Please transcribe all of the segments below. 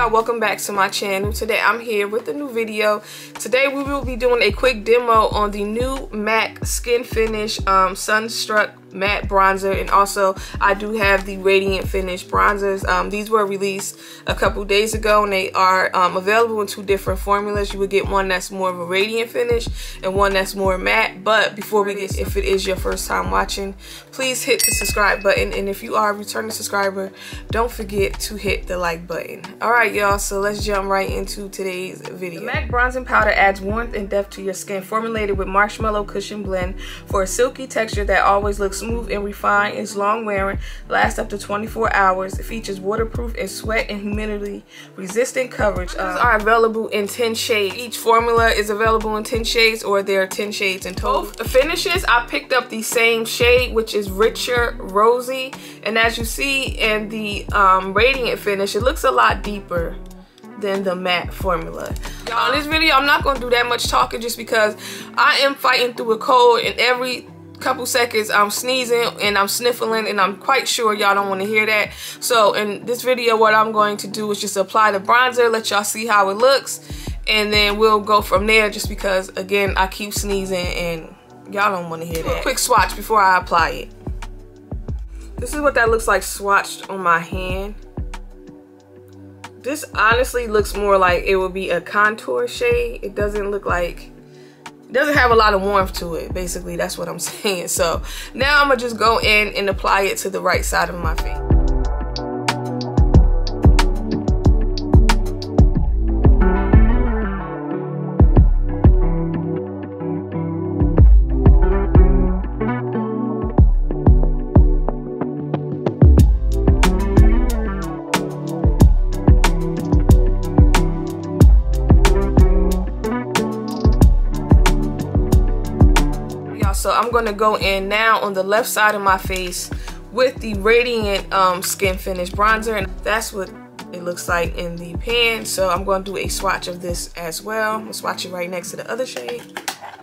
y'all welcome back to my channel. Today i'm here with a new video. Today we will be doing a quick demo on the new mac skin finish um, sunstruck matte bronzer and also I do have the radiant finish bronzers. Um, these were released a couple days ago and they are um, available in two different formulas. You would get one that's more of a radiant finish and one that's more matte. But before we get if it is your first time watching please hit the subscribe button. And if you are a returning subscriber don't forget to hit the like button. All right y'all so let's jump right into today's video. The MAC bronzing powder adds warmth and depth to your skin formulated with marshmallow cushion blend for a silky texture that always looks smooth and refined, is long wearing, lasts up to 24 hours. It features waterproof and sweat and humidity resistant coverage. Uh, are available in 10 shades. Each formula is available in 10 shades or there are 10 shades in total. Both finishes, I picked up the same shade, which is richer rosy. And as you see in the um, radiant finish, it looks a lot deeper than the matte formula. Y'all, in this video, I'm not going to do that much talking just because I am fighting through a cold and every couple seconds I'm sneezing and I'm sniffling and I'm quite sure y'all don't want to hear that. So in this video what I'm going to do is just apply the bronzer, let y'all see how it looks and then we'll go from there just because again I keep sneezing and y'all don't want to hear that. Quick swatch before I apply it. This is what that looks like swatched on my hand. This honestly looks more like it would be a contour shade. It doesn't look like doesn't have a lot of warmth to it basically. That's what i'm saying. So now i'm gonna just go in and apply it to the right side of my face so I'm going to go in now on the left side of my face with the Radiant um, Skin Finish Bronzer. And that's what it looks like in the pan. So I'm going to do a swatch of this as well. I'm to swatch it right next to the other shade.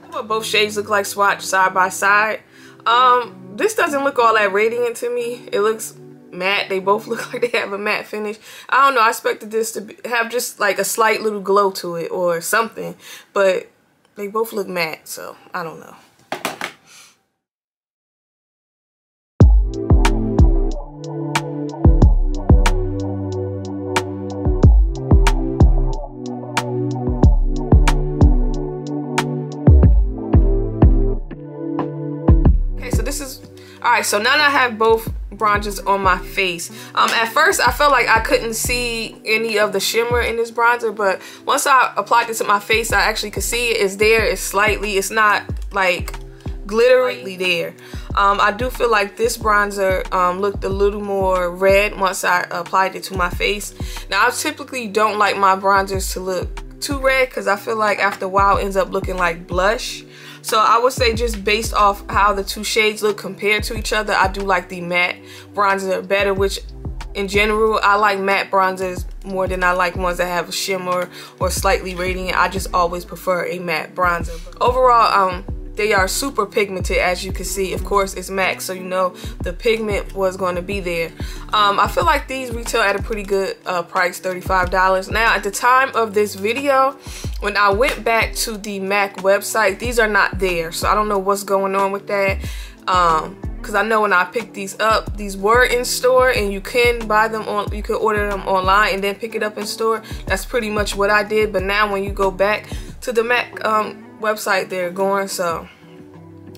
What both shades look like swatch side by side. Um, this doesn't look all that radiant to me. It looks matte. They both look like they have a matte finish. I don't know. I expected this to be, have just like a slight little glow to it or something. But they both look matte. So I don't know. All right so now i have both bronzers on my face um at first i felt like i couldn't see any of the shimmer in this bronzer but once i applied this to my face i actually could see it. it's there it's slightly it's not like glittery there um, I do feel like this bronzer um, looked a little more red once I applied it to my face. Now, I typically don't like my bronzers to look too red because I feel like after a while it ends up looking like blush. So I would say just based off how the two shades look compared to each other, I do like the matte bronzer better, which in general, I like matte bronzers more than I like ones that have a shimmer or slightly radiant. I just always prefer a matte bronzer. Overall, um, they are super pigmented as you can see. Of course, it's MAC, so you know the pigment was going to be there. Um, I feel like these retail at a pretty good uh, price, $35. Now, at the time of this video, when I went back to the MAC website, these are not there. So I don't know what's going on with that. Um, because I know when I picked these up, these were in store and you can buy them on, you can order them online and then pick it up in store. That's pretty much what I did. But now when you go back to the MAC um, website they're going so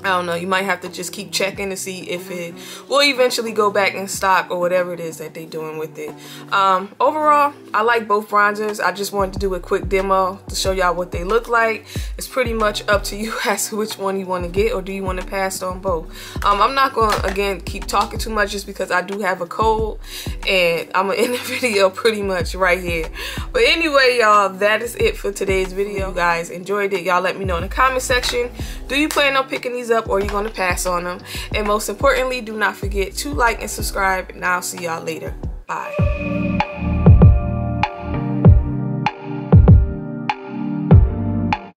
I don't know, you might have to just keep checking to see if it will eventually go back in stock or whatever it is that they're doing with it. Um, overall, I like both bronzers. I just wanted to do a quick demo to show y'all what they look like. It's pretty much up to you as to which one you want to get or do you want to pass on both. Um, I'm not going to, again, keep talking too much just because I do have a cold and I'm going to end the video pretty much right here. But anyway, y'all, that is it for today's video. Guys enjoyed it. Y'all let me know in the comment section. Do you plan on picking these up or you're going to pass on them. And most importantly, do not forget to like and subscribe and I'll see y'all later. Bye.